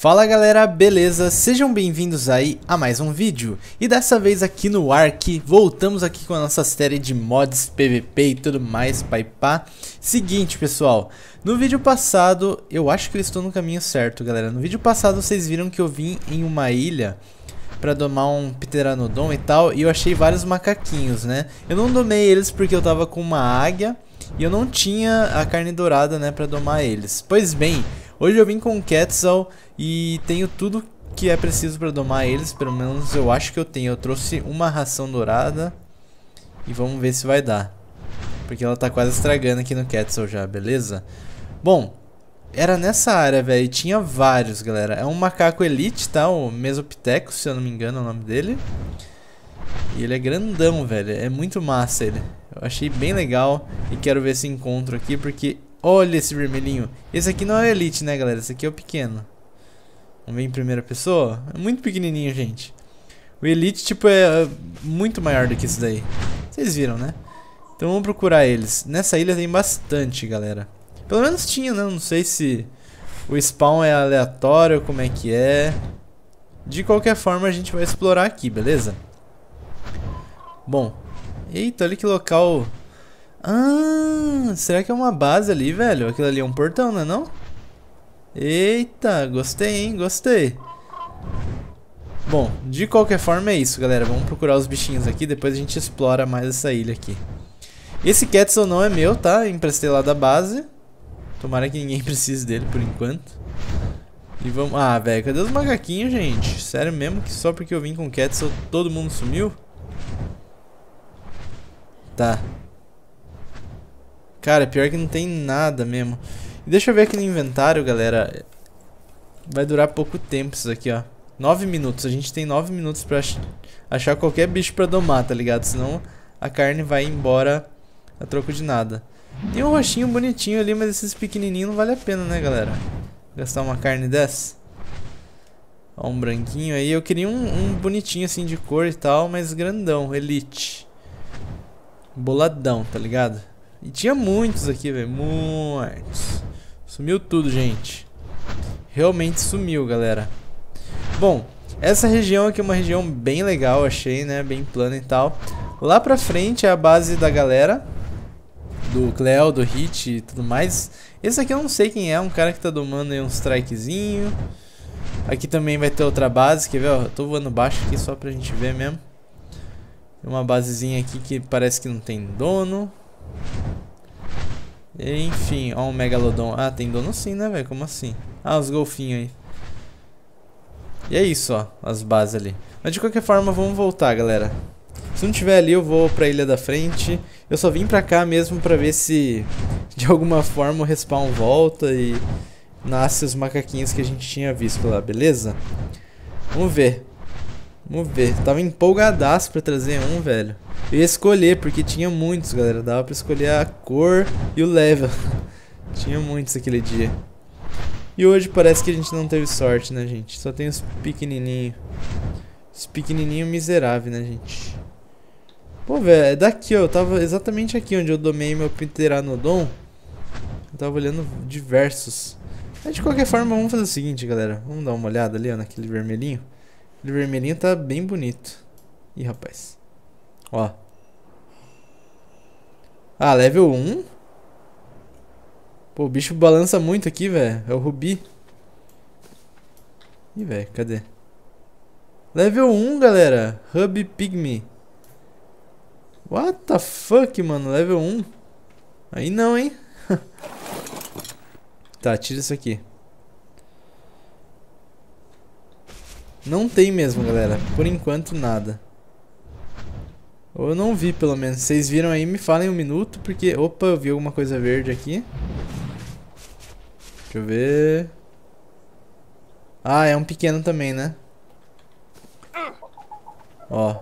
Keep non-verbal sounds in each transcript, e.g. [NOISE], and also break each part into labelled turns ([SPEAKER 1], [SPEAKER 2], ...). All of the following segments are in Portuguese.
[SPEAKER 1] Fala galera, beleza? Sejam bem-vindos aí a mais um vídeo E dessa vez aqui no Ark, voltamos aqui com a nossa série de mods, PVP e tudo mais, pai pá Seguinte pessoal, no vídeo passado, eu acho que eu estou no caminho certo galera No vídeo passado vocês viram que eu vim em uma ilha pra domar um Pteranodon e tal E eu achei vários macaquinhos, né? Eu não domei eles porque eu tava com uma águia E eu não tinha a carne dourada, né, pra domar eles Pois bem, Hoje eu vim com o Quetzal e tenho tudo que é preciso para domar eles, pelo menos eu acho que eu tenho. Eu trouxe uma ração dourada e vamos ver se vai dar. Porque ela tá quase estragando aqui no Quetzal já, beleza? Bom, era nessa área, velho, tinha vários, galera. É um macaco elite, tá? O Mesopithecus, se eu não me engano é o nome dele. E ele é grandão, velho. É muito massa ele. Eu achei bem legal e quero ver esse encontro aqui porque Olha esse vermelhinho. Esse aqui não é o Elite, né, galera? Esse aqui é o pequeno. Vamos ver em primeira pessoa? É muito pequenininho, gente. O Elite, tipo, é, é muito maior do que esse daí. Vocês viram, né? Então vamos procurar eles. Nessa ilha tem bastante, galera. Pelo menos tinha, né? Não sei se o spawn é aleatório, como é que é. De qualquer forma, a gente vai explorar aqui, beleza? Bom. Eita, olha que local ah, será que é uma base ali, velho? Aquilo ali é um portão, não é não? Eita, gostei, hein? Gostei. Bom, de qualquer forma é isso, galera. Vamos procurar os bichinhos aqui, depois a gente explora mais essa ilha aqui. Esse Quetzal não é meu, tá? Emprestei lá da base. Tomara que ninguém [LAUGHS] precise dele por enquanto. E vamos... Ah, velho, cadê os macaquinhos, gente? Sério mesmo que só porque eu vim com Quetzal todo mundo sumiu? Tá. Cara, pior que não tem nada mesmo. deixa eu ver aqui no inventário, galera. Vai durar pouco tempo isso aqui, ó. 9 minutos. A gente tem 9 minutos pra achar qualquer bicho pra domar, tá ligado? Senão a carne vai embora a troco de nada. Tem um roxinho bonitinho ali, mas esses pequenininhos não vale a pena, né, galera? Gastar uma carne dessa. Ó, um branquinho aí. Eu queria um, um bonitinho assim de cor e tal, mas grandão, elite. Boladão, tá ligado? E tinha muitos aqui, velho. Muitos. Sumiu tudo, gente. Realmente sumiu, galera. Bom, essa região aqui é uma região bem legal, achei, né? Bem plana e tal. Lá pra frente é a base da galera. Do Cleo, do Hit e tudo mais. Esse aqui eu não sei quem é, um cara que tá domando aí um strikezinho. Aqui também vai ter outra base, quer ver? Ó, eu tô voando baixo aqui só pra gente ver mesmo. Uma basezinha aqui que parece que não tem dono. Enfim, ó um Megalodon. Ah, tem dono sim, né, velho? Como assim? Ah, os golfinhos aí. E é isso, ó. As bases ali. Mas de qualquer forma, vamos voltar, galera. Se não tiver ali, eu vou pra ilha da frente. Eu só vim pra cá mesmo pra ver se de alguma forma o respawn volta e nasce os macaquinhos que a gente tinha visto lá, beleza? Vamos ver. Vamos ver. Tava empolgadaço pra trazer um, velho. Eu ia escolher, porque tinha muitos, galera. Dava pra escolher a cor e o level. [LAUGHS] tinha muitos aquele dia. E hoje parece que a gente não teve sorte, né, gente? Só tem os pequenininhos. Os pequenininhos miseráveis, né, gente? Pô, velho, é daqui, ó. Eu tava exatamente aqui onde eu domei meu Pteranodon. Eu tava olhando diversos. Mas de qualquer forma, vamos fazer o seguinte, galera. Vamos dar uma olhada ali, ó, naquele vermelhinho. Aquele vermelhinho tá bem bonito. Ih, rapaz. Ó. Ah, level 1? Pô, o bicho balança muito aqui, velho. É o Rubi. Ih, velho, cadê? Level 1, galera. Hub Pygmy. What the fuck, mano? Level 1. Aí não, hein? [LAUGHS] tá, tira isso aqui. Não tem mesmo, galera. Por enquanto, nada. Ou eu não vi, pelo menos. Vocês viram aí, me falem um minuto, porque... Opa, eu vi alguma coisa verde aqui. Deixa eu ver... Ah, é um pequeno também, né? Ó.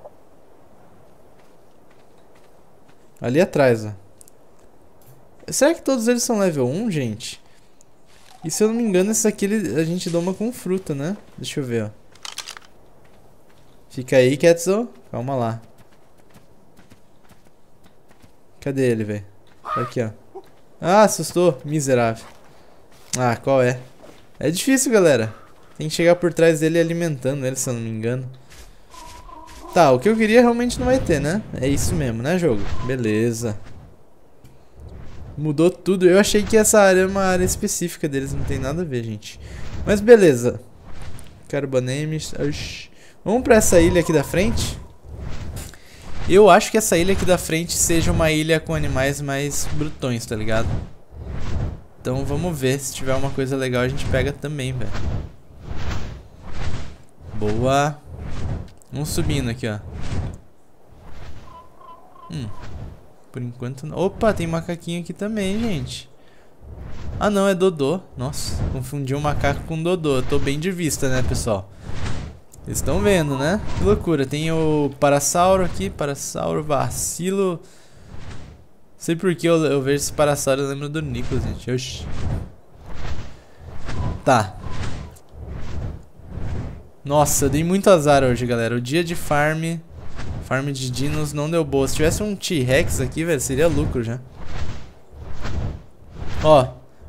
[SPEAKER 1] Ali atrás, ó. Será que todos eles são level 1, gente? E se eu não me engano, esse aqui ele, a gente doma com fruta, né? Deixa eu ver, ó. Fica aí, Ketsu. Calma lá. Cadê ele, velho? Aqui, ó. Ah, assustou. Miserável. Ah, qual é? É difícil, galera. Tem que chegar por trás dele alimentando ele, se eu não me engano. Tá, o que eu queria realmente não vai ter, né? É isso mesmo, né, jogo? Beleza. Mudou tudo. Eu achei que essa área é uma área específica deles, não tem nada a ver, gente. Mas beleza. Carbonames. Vamos pra essa ilha aqui da frente. Eu acho que essa ilha aqui da frente seja uma ilha com animais mais brutões, tá ligado? Então vamos ver. Se tiver uma coisa legal a gente pega também, velho. Boa. Vamos subindo aqui, ó. Hum. Por enquanto não. Opa, tem macaquinho aqui também, gente. Ah, não, é Dodô. Nossa, confundi um macaco com Dodô. Eu tô bem de vista, né, pessoal? Vocês estão vendo, né? Que loucura. Tem o Parasauro aqui. Parasauro, vacilo. Sei por que eu, eu vejo esse Parasauro eu lembro do Nicholas, gente. Oxi. Tá. Nossa, eu dei muito azar hoje, galera. O dia de farm, farm de dinos não deu boa. Se tivesse um T-Rex aqui, velho, seria lucro já. Ó,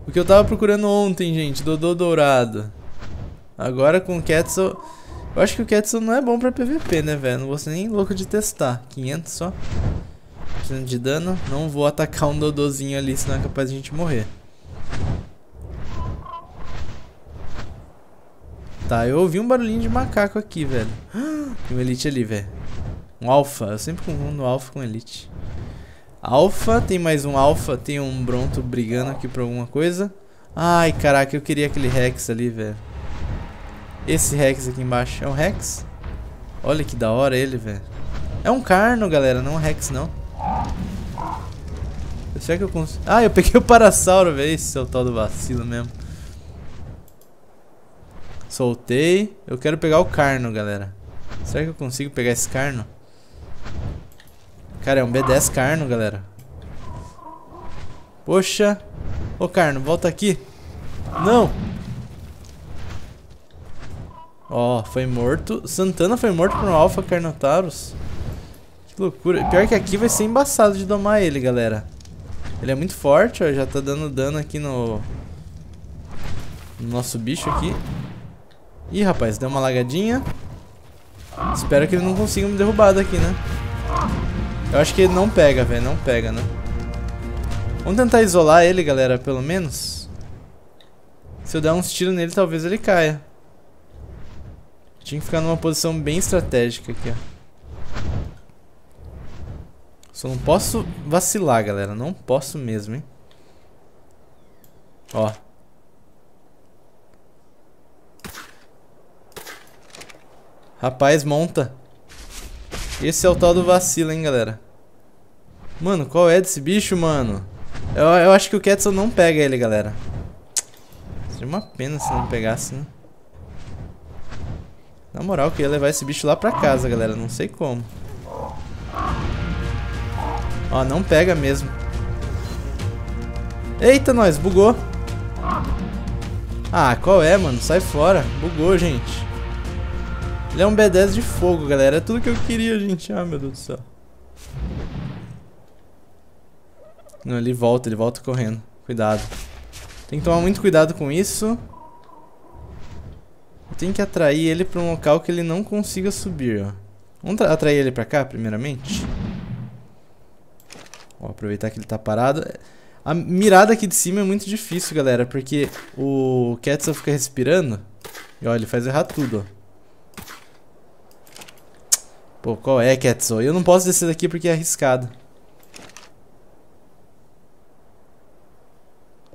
[SPEAKER 1] o que eu tava procurando ontem, gente, Dodô Dourado. Agora com o Quetzal... Eu acho que o Quetzal não é bom pra PVP, né, velho? Não vou ser nem louco de testar. 500 só. Precisando de dano. Não vou atacar um Dodôzinho ali, senão é capaz de a gente morrer. Tá, eu ouvi um barulhinho de macaco aqui, velho. [GASPS] Tem um elite ali, velho. Um alfa. Eu sempre confundo alfa com elite. Alfa, tem mais um alfa. Tem um bronto brigando aqui por alguma coisa. Ai, caraca, eu queria aquele Rex ali, velho. Esse Rex aqui embaixo. É um Rex? Olha que da hora ele, velho. É um carno, galera. Não é um Rex, não. Será que eu consigo... Ah, eu peguei o Parasauro, velho. Esse é o tal do vacilo mesmo. Soltei. Eu quero pegar o carno, galera. Será que eu consigo pegar esse carno? Cara, é um B10 carno, galera. Poxa. Ô, carno, volta aqui. Não. Ó, foi morto. Santana foi morto por um Alpha Carnotaurus. Que loucura. Pior que aqui vai ser embaçado de domar ele, galera. Ele é muito forte, ó. Já tá dando dano aqui no... No nosso bicho aqui. Ih, rapaz, deu uma lagadinha. Espero que ele não consiga me derrubar daqui, né? Eu acho que ele não pega, velho. Não pega, né? Vamos tentar isolar ele, galera, pelo menos. Se eu der uns tiros nele, talvez ele caia. Tinha que ficar numa posição bem estratégica aqui, ó. Só não posso vacilar, galera. Não posso mesmo, hein. Ó. Rapaz, monta. Esse é o tal do vacilo, hein, galera. Mano, qual é desse bicho, mano? Eu, eu acho que o Quetzal não pega ele, galera. Seria uma pena se não pegasse, né? Na moral, que ia levar esse bicho lá pra casa, galera. Não sei como. Ó, não pega mesmo. Eita, nós, bugou. Ah, qual é, mano? Sai fora. Bugou, gente. Ele é um B10 de fogo, galera. É tudo que eu queria, gente. Ah, meu Deus do céu. Não, ele volta, ele volta correndo. Cuidado. Tem que tomar muito cuidado com isso. Tenho que atrair ele pra um local que ele não consiga subir, ó. Vamos atrair ele pra cá, primeiramente. Ó, aproveitar que ele tá parado. A mirada aqui de cima é muito difícil, galera, porque o Quetzal fica respirando. E ó, ele faz errar tudo, ó. Pô, qual é, Quetzal? Eu não posso descer daqui porque é arriscado.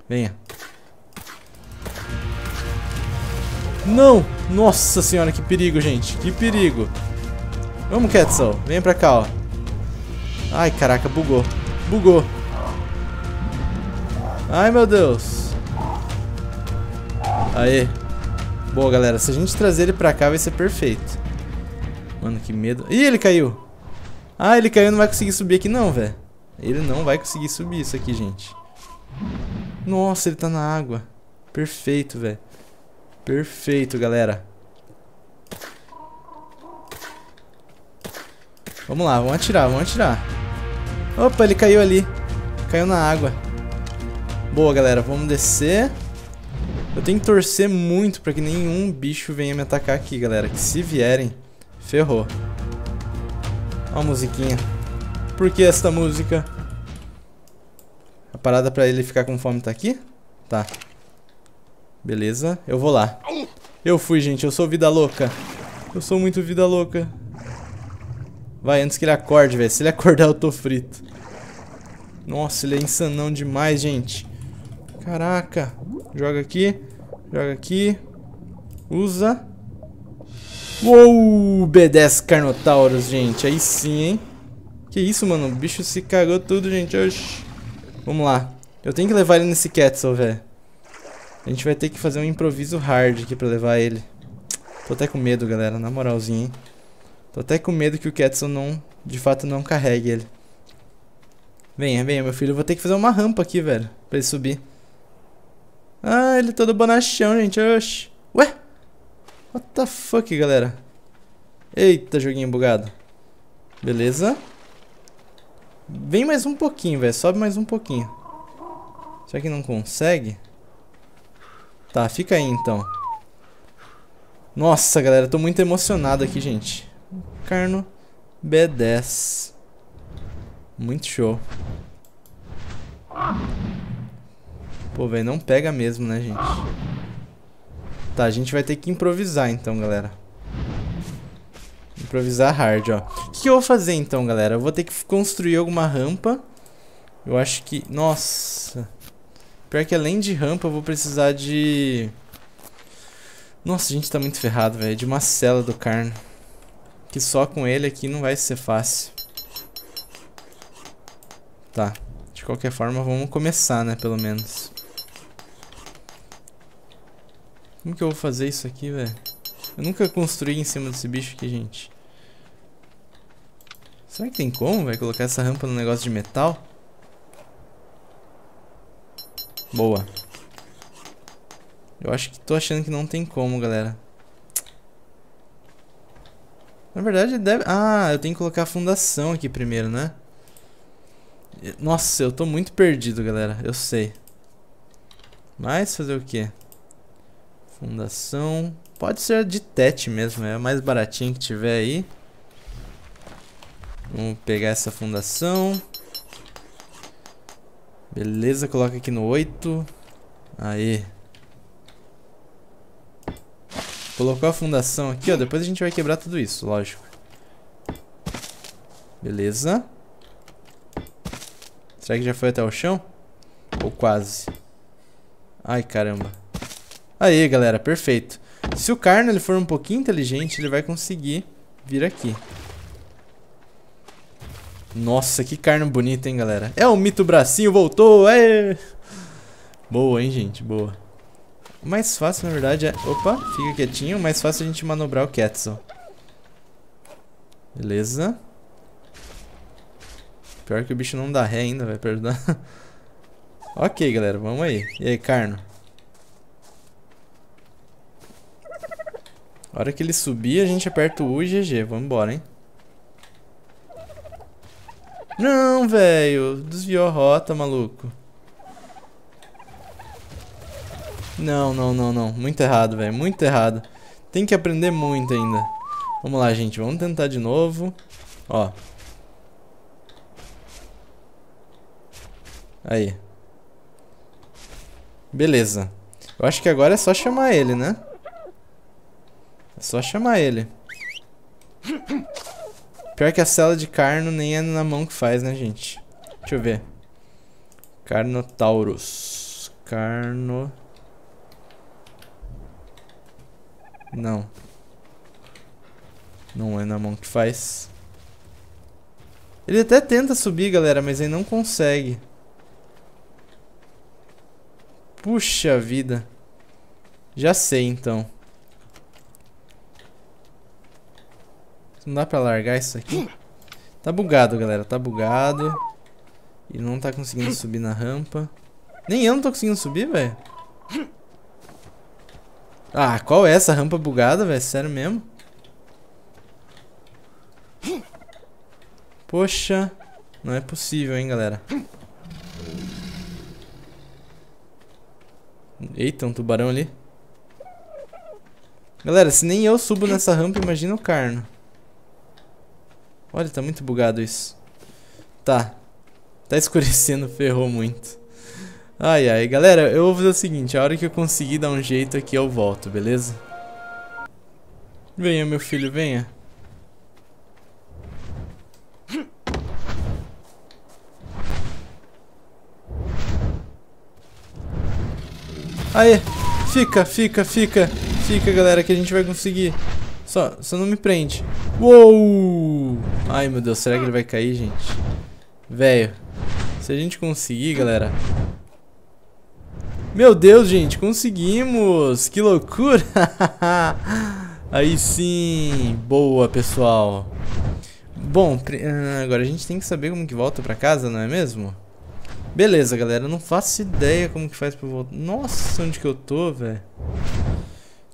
[SPEAKER 1] Venha. Não! Nossa senhora, que perigo, gente. Que perigo. Vamos, Quetzal. Vem pra cá, ó. Ai, caraca, bugou. Bugou. Ai, meu Deus. Aê. Boa, galera. Se a gente trazer ele pra cá, vai ser perfeito. Mano, que medo. Ih, ele caiu. Ah, ele caiu não vai conseguir subir aqui não, velho. Ele não vai conseguir subir isso aqui, gente. Nossa, ele tá na água. Perfeito, velho. Perfeito, galera. Vamos lá, vamos atirar, vamos atirar. Opa, ele caiu ali. Caiu na água. Boa, galera. Vamos descer. Eu tenho que torcer muito pra que nenhum bicho venha me atacar aqui, galera. Que se vierem, ferrou. Ó a musiquinha. Por que esta música? A parada pra ele ficar com fome tá aqui? Tá. Beleza, eu vou lá. Eu fui, gente. Eu sou vida louca. Eu sou muito vida louca. Vai, antes que ele acorde, velho. Se ele acordar, eu tô frito. Nossa, ele é insanão demais, gente. Caraca. Joga aqui. Joga aqui. Usa. Uou! B10 Carnotaurus, gente. Aí sim, hein? Que isso, mano? O bicho se cagou tudo, gente. Oxi. Vamos lá. Eu tenho que levar ele nesse Quetzal, velho. A gente vai ter que fazer um improviso hard aqui pra levar ele. Tô até com medo, galera. Na moralzinha, hein? Tô até com medo que o Quetzal não... De fato, não carregue ele. Venha, venha, meu filho. Eu vou ter que fazer uma rampa aqui, velho. Pra ele subir. Ah, ele é todo bonachão, gente. Oxi. Ué? What the fuck, galera? Eita, joguinho bugado. Beleza. Vem mais um pouquinho, velho. Sobe mais um pouquinho. Será que não consegue? Tá, fica aí então. Nossa, galera, tô muito emocionado aqui, gente. Carno B10. Muito show. Pô, velho, não pega mesmo, né, gente? Tá, a gente vai ter que improvisar então, galera. Improvisar hard, ó. O que, eu vou fazer então, galera? Eu vou ter que construir alguma rampa. Eu acho que... Nossa... Pior que além de rampa, eu vou precisar de... Nossa, a gente tá muito ferrado, velho. De uma cela do carno. Que só com ele aqui não vai ser fácil. Tá. De qualquer forma, vamos começar, né? Pelo menos. Como que eu vou fazer isso aqui, velho? Eu nunca construí em cima desse bicho aqui, gente. Será que tem como, velho, colocar essa rampa no negócio de metal? Boa. Eu acho que tô achando que não tem como, galera. Na verdade, deve... Ah, eu tenho que colocar a fundação aqui primeiro, né? Nossa, eu tô muito perdido, galera. Eu sei. Mas fazer o quê? Fundação... Pode ser de TET mesmo, é mais baratinho que tiver aí. Vamos pegar essa fundação. Beleza, coloca aqui no 8. Aí. Colocou a fundação aqui, ó. Depois a gente vai quebrar tudo isso, lógico. Beleza. Será que já foi até o chão? Ou quase? Ai, caramba. Aí, galera, perfeito. Se o Carno ele for um pouquinho inteligente, ele vai conseguir vir aqui. Nossa, que carne bonita, hein, galera. É o mito bracinho, voltou. É. Boa, hein, gente, boa. O mais fácil, na verdade, é... Opa, fica quietinho. O mais fácil é a gente manobrar o Quetzal. Beleza. Pior que o bicho não dá ré ainda, vai perdoar. [LAUGHS] ok, galera, vamos aí. E aí, Carno? A hora que ele subir, a gente aperta o U e GG. Vamos embora, hein? Não, velho. Desviou a rota, maluco. Não, não, não, não. Muito errado, velho. Muito errado. Tem que aprender muito ainda. Vamos lá, gente. Vamos tentar de novo. Ó. Aí. Beleza. Eu acho que agora é só chamar ele, né? É só chamar ele. Pior que a cela de carno nem é na mão que faz, né, gente? Deixa eu ver. Carnotaurus. Carno... Não. Não é na mão que faz. Ele até tenta subir, galera, mas ele não consegue. Puxa vida. Já sei, então. Não dá pra largar isso aqui? Tá bugado, galera. Tá bugado. E não tá conseguindo subir na rampa. Nem eu não tô conseguindo subir, velho. Ah, qual é essa rampa bugada, velho? Sério mesmo? Poxa. Não é possível, hein, galera. Eita, um tubarão ali. Galera, se nem eu subo nessa rampa, imagina o Carno. Olha, tá muito bugado isso. Tá. Tá escurecendo, [LAUGHS] ferrou muito. Ai, ai. Galera, eu vou fazer o seguinte. A hora que eu conseguir dar um jeito aqui, eu volto, beleza? Venha, meu filho, venha. Aê, fica, fica, fica, fica, galera, que a gente vai conseguir. Só, só não me prende. Uou! Ai, meu Deus, será que ele vai cair, gente? Velho, se a gente conseguir, galera... Meu Deus, gente, conseguimos! Que loucura! [LAUGHS] Aí sim! Boa, pessoal! Bom, ah, agora a gente tem que saber como que volta pra casa, não é mesmo? Beleza, galera. Eu não faço ideia como que faz pra voltar. Nossa, onde que eu tô, velho?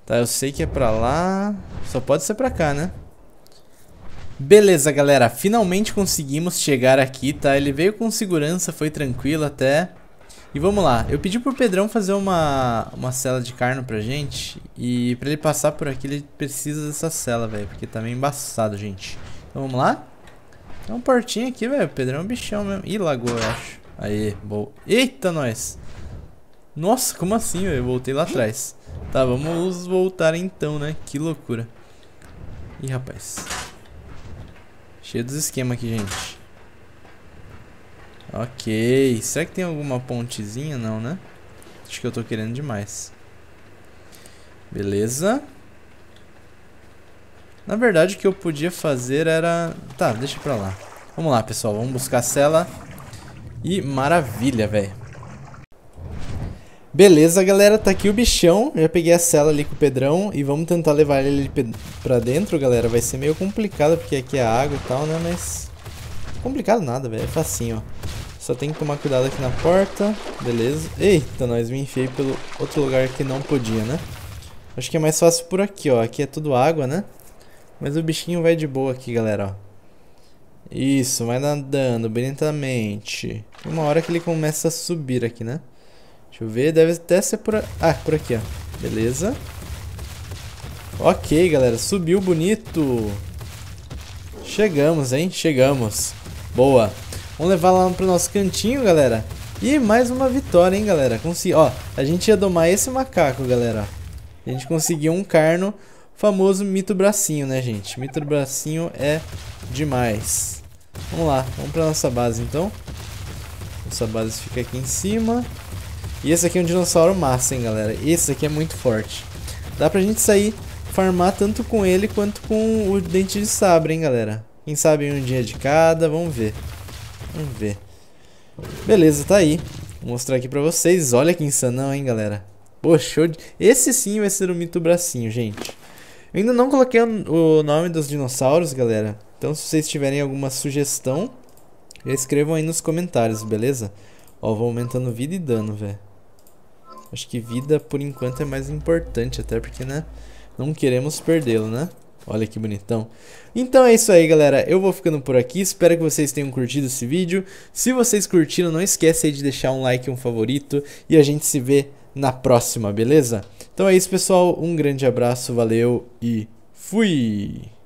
[SPEAKER 1] Tá, eu sei que é pra lá. Só pode ser pra cá, né? Beleza, galera. Finalmente conseguimos chegar aqui, tá? Ele veio com segurança, foi tranquilo até. E vamos lá. Eu pedi pro Pedrão fazer uma, uma cela de carne pra gente. E pra ele passar por aqui, ele precisa dessa cela, velho. Porque tá meio embaçado, gente. Então vamos lá? Tem um portinho aqui, velho. O Pedrão é um bichão mesmo. Ih, lagou, eu acho. Aí, boa. Eita, nós. Nossa, como assim, Eu voltei lá atrás. Tá, vamos voltar então, né? Que loucura. Ih, rapaz. Cheio dos esquemas aqui, gente. Ok. Será que tem alguma pontezinha? Não, né? Acho que eu tô querendo demais. Beleza. Na verdade, o que eu podia fazer era... Tá, deixa pra lá. Vamos lá, pessoal. Vamos buscar a cela. E maravilha, velho. Beleza, galera, tá aqui o bichão. Já peguei a cela ali com o Pedrão e vamos tentar levar ele pra dentro, galera. Vai ser meio complicado porque aqui é água e tal, né? Mas... Complicado nada, velho. É facinho, ó. Só tem que tomar cuidado aqui na porta. Beleza. Eita, nós me enfiei pelo outro lugar que não podia, né? Acho que é mais fácil por aqui, ó. Aqui é tudo água, né? Mas o bichinho vai de boa aqui, galera, ó. Isso, vai nadando bonitamente. Uma hora que ele começa a subir aqui, né? Deixa eu ver, deve até ser por... Ah, por aqui, ó. Beleza. Ok, galera, subiu bonito. Chegamos, hein? Chegamos. Boa. Vamos levar lá pro nosso cantinho, galera. E mais uma vitória, hein, galera. Consegui... Ó, a gente ia domar esse macaco, galera. A gente conseguiu um carno famoso mito bracinho, né, gente? Mito bracinho é demais. Vamos lá, vamos pra nossa base então. Nossa base fica aqui em cima. E esse aqui é um dinossauro massa, hein, galera. Esse aqui é muito forte. Dá pra gente sair, farmar tanto com ele quanto com o dente de sabre, hein, galera. Quem sabe um dia de cada, vamos ver. Vamos ver. Beleza, tá aí. Vou mostrar aqui pra vocês. Olha que insanão, hein, galera. De... Esse sim vai ser o mito bracinho, gente. Eu ainda não coloquei o nome dos dinossauros, galera. Então, se vocês tiverem alguma sugestão, escrevam aí nos comentários, beleza? Ó, vou aumentando vida e dano, velho. Acho que vida, por enquanto, é mais importante, até porque, né? Não queremos perdê-lo, né? Olha que bonitão. Então é isso aí, galera. Eu vou ficando por aqui. Espero que vocês tenham curtido esse vídeo. Se vocês curtiram, não esquece de deixar um like um favorito. E a gente se vê na próxima, beleza? Então é isso, pessoal. Um grande abraço, valeu e fui!